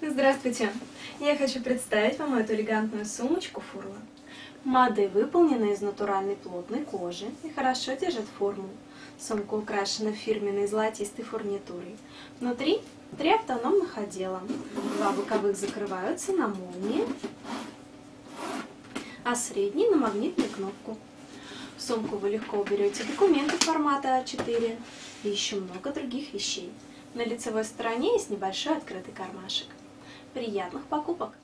Здравствуйте! Я хочу представить вам эту элегантную сумочку Фурла. Модель выполнена из натуральной плотной кожи и хорошо держит форму. Сумка украшена фирменной золотистой фурнитурой. Внутри три автономных отдела. Два боковых закрываются на молнии, а средний на магнитную кнопку. В сумку вы легко уберете документы формата А4 и еще много других вещей. На лицевой стороне есть небольшой открытый кармашек. Приятных покупок!